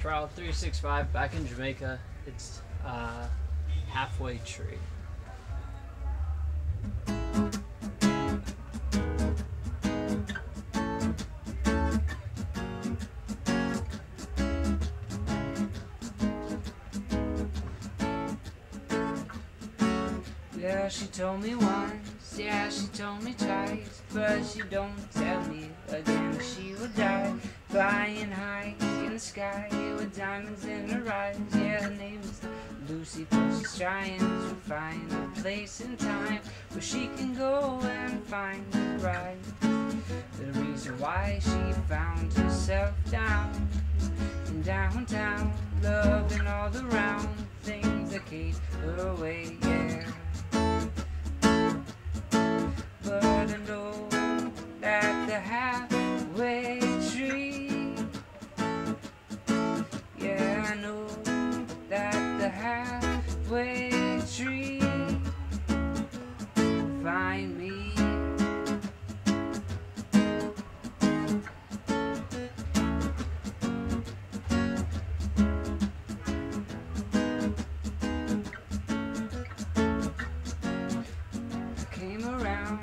Trial 365 back in Jamaica. It's uh, Half Way Tree. Yeah, she told me once, yeah, she told me twice, but she don't tell me again. She will die, flying high in the sky with diamonds in her eyes. Yeah, her name's Lucy, but she's trying to find a place in time where she can go and find the right. The reason why she found herself down in downtown, loving all the round things that keep her away. Yeah. But I know that the halfway find me. came around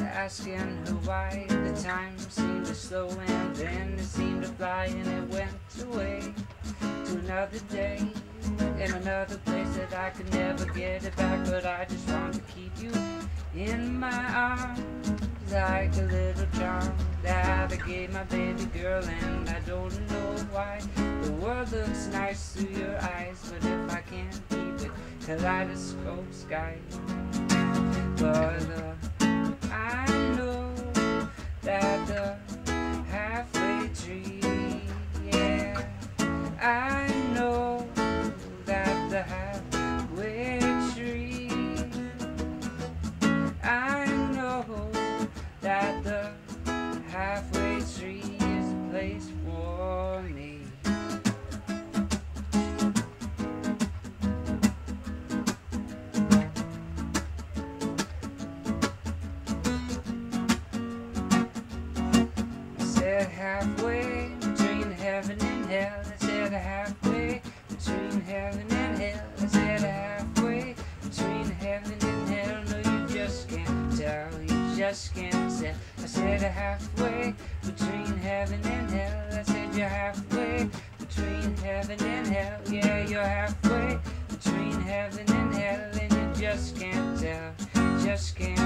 asking her why the time seemed to slow and then it seemed to fly and it went away to another day in another I could never get it back but I just want to keep you in my arms like a little charm. That I gave my baby girl and I don't know why. The world looks nice through your eyes but if I can't keep it kaleidoscope sky. But tree is a place for me. Halfway between heaven and hell. Halfway between heaven and hell. Halfway between heaven and hell. No, you just can't tell. You just can't tell. I said halfway between heaven and hell. I said you're halfway between heaven and hell. Yeah, you're halfway between heaven and hell, and you just can't tell. Just can't